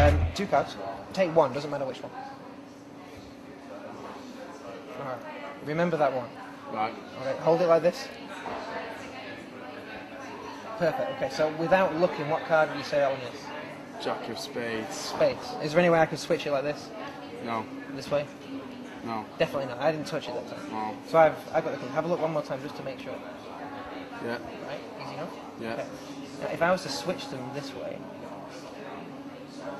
Um, two cards. Take one, doesn't matter which one. Alright. Remember that one. Right. Okay, hold it like this. Perfect. Okay, so without looking, what card would you say that one is? Jack of spades. Spades. Is there any way I could switch it like this? No. This way? No. Definitely not. I didn't touch it that time. No. So I've, I've got the clue. Have a look one more time just to make sure. Yeah. Right? Easy enough? Yeah. Okay. Now, if I was to switch them this way,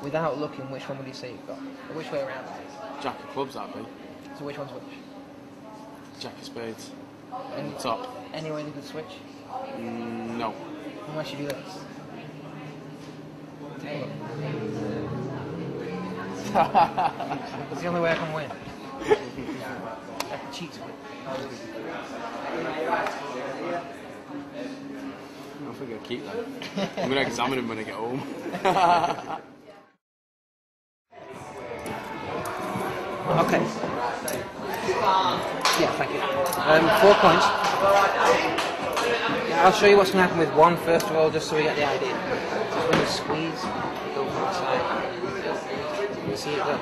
without looking, which one would you say you've got? Or which way around? Jack of clubs, that'd be. So which one's which? Jack of spades. Any, Top. any way they could switch? Mm, no. Unless you do this. Take a look. It's the only way I can win. I can cheat to win. I think I'll keep them. I'm gonna examine them when I get home. Okay. Yeah, thank you. Um, four points. Yeah, I'll show you what's going to happen with one first of all, just so we get the idea. Just when you squeeze, you go from the side. You see it go.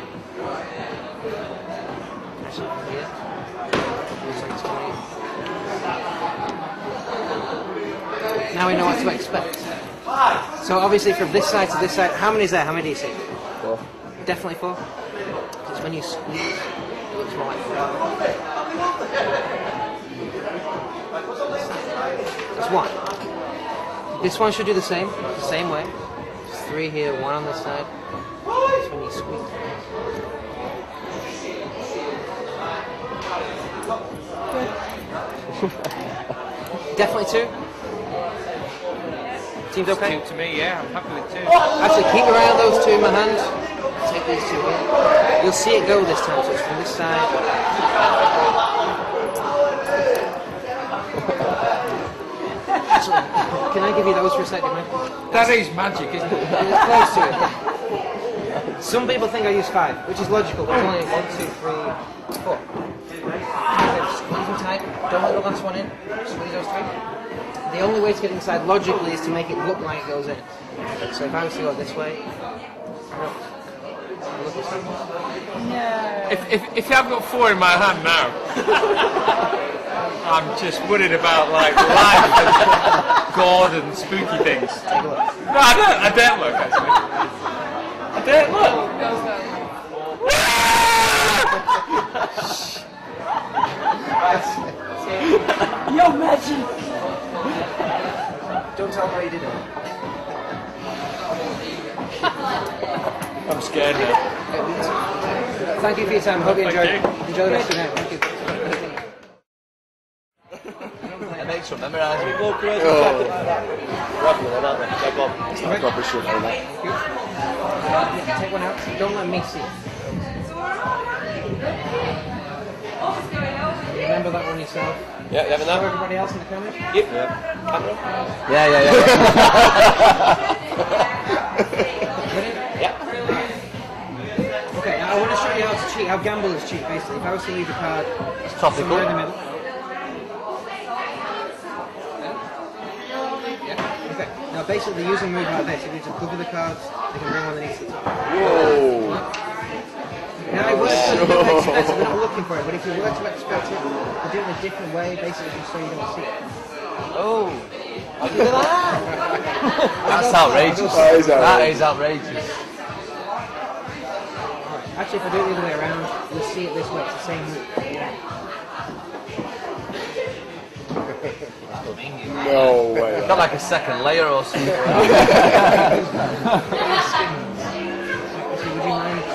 Actually, from here. Like it's. Now we know what to expect. So obviously from this side to this side, how many is there? How many do you see? Four. Definitely four. When you squeeze, it looks like. That's one. This one should do the same, the same way. There's three here, one on this side. It's when you squeeze. Definitely two. Seems okay. To me, yeah, I'm happy with two. Actually, keep around those two in my hand. Take these two here. You'll see it go this time, so it's from this side. Can I give you those for a second, man? That is magic, isn't it? Close to it. Some people think I use five, which is logical, but it's only one, two, three, four. Okay, Squeeze them tight. Don't let the last one in. Squeeze those three. The only way to get inside logically is to make it look like it goes in. So if I was to go this way, look, look this way. If, if, if you haven't got four in my hand now, I'm just worried about like life and God and spooky things. Take a look. No, I don't, I don't look actually. I don't look. Yo, magic! Don't tell me how you did it. I'm scared now. Thank you for your time. Hope you Thank enjoyed. you. Enjoy the rest of your night. Thank you. It makes them memorise me. Oh. Proper shit for that. Take one out. Don't let me see. Remember that one yourself. Yeah, you having For that? everybody else in the camera. Yeah, yeah, yeah. yeah. Okay, I want to show you how to cheat. How gamble is cheat, basically. If I was to leave a card topical. somewhere in the middle. Yeah. Okay. Now basically, using a move like this, if you just cover the cards, they can bring one underneath the top. Whoa. Now it works when you don't expect it, we're not looking for it, but if you were to expect it, we're doing it a different way, basically just so you don't see it. Oh. Look at that. That's outrageous. That is That is outrageous. Actually, if I do it the other way around, you'll see it this way, it's the same move. No way. Got like a second layer or something. Actually, would you mind, uh,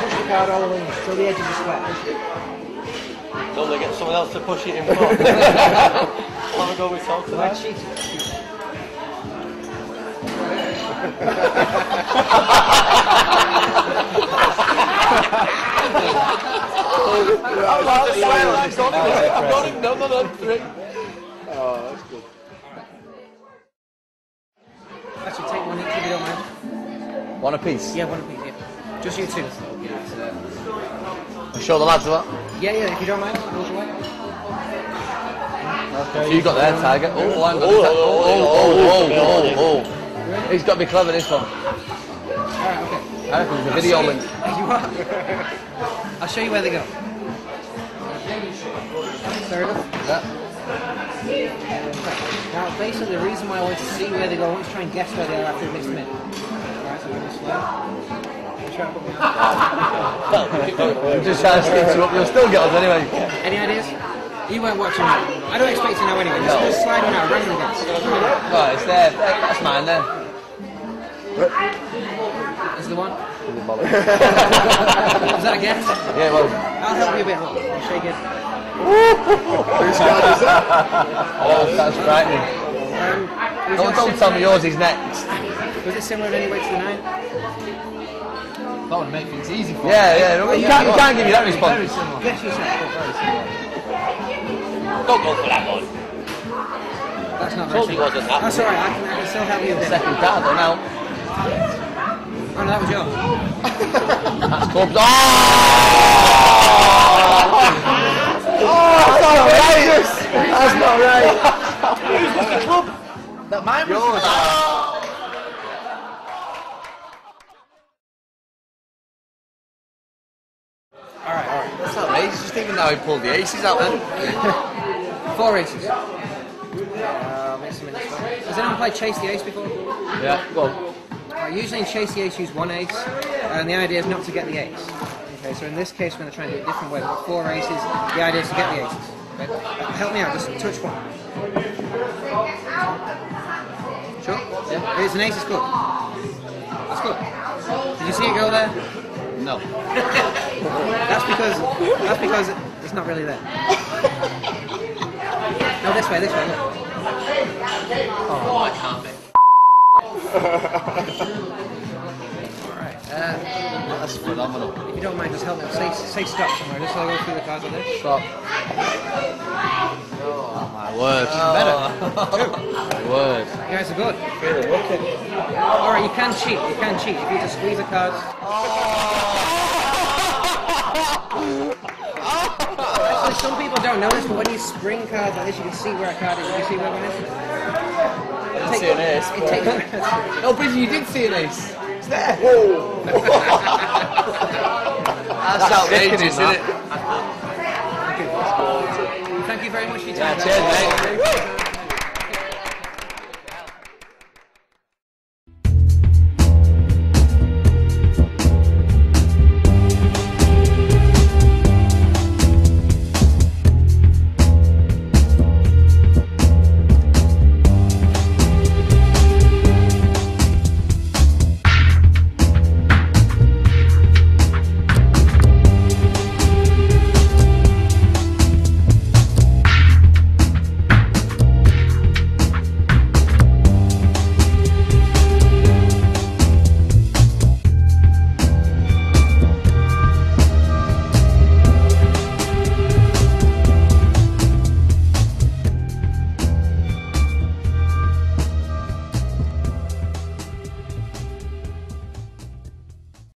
push the card all the way in, till the edge of the square. Don't they get someone else to push it in front? Want to go with Tom Why tonight? I'm not swearing. I've got. I've got him. No, no, no. Three. Apiece. Yeah, one apiece, yeah. Just you two. Show the lads that. Yeah, yeah, if you don't mind, goes away. So you got their target. Oh. Oh, oh, oh, oh, oh, oh, oh. He's got to be clever this one. Alright, okay. I reckon there's a video link. You are. I'll show you where they go. Fair enough. Yeah. Now, basically, the reason why I want to see where they go, I want to try and guess where they are after we mix them in. Alright, so we're going to slow. Try and put me- I'm just trying to stitch you up. You'll still get us anyway. Any ideas? You weren't watching me. I don't expect to know anyway. Just, just slide one out, random guess. Right, it's there. That's mine then. Is the one? Is that a guess? Yeah, well. I'll help you a bit. Look, I'll shake it. Whose card is that? Oh, that's frightening. Um, was, Don't, yours don't tell me yours is next. Was it similar in any way to the nine? That would make things easy for Yeah, yeah. no, You can't, you can't give me that Very response. similar. Guess yourself. Don't go for that one. That's not very Told similar. wasn't that. That's alright, I can, I can still help you a. Second card though now. Oh no, that was yours. That's clubs. Oh! Ah! oh, that's not right. That's not right. Club. That mine was yours. Alright, alright. That's not right. He's just thinking now he pulled the aces out then. Four aces. Uh, mix them in this way. Has anyone played Chase the Ace before? Yeah, well. Uh, usually in Chase the Ace, use one ace, and the idea is not to get the ace. Okay, so in this case, we're going to try and do it a different way. We've got four aces, the idea is to get the aces. Okay? Help me out, just touch one. Sure? Yeah. It's an ace, it's good. That's good. Did you see it go there? No. That's because that's because it's not really there. No, this way, this way. Look. Oh, I can't be. Alright. Uh, That's phenomenal. if you don't mind, just help me. Say, say stop somewhere, just so I go through the cards of this. Stop. Oh, my word. my word. You guys are good. Alright, you can cheat. You can cheat. If you just squeeze the cards. Actually, some people don't notice, but when you spring cards like this, you can see where a card is. You see where one is? I didn't see an ace. It takes, No, oh, Bridget, you did see an ace. It's there. Whoa. That's outrageous, isn't it? Thank you very much for your time. Cheers, mate.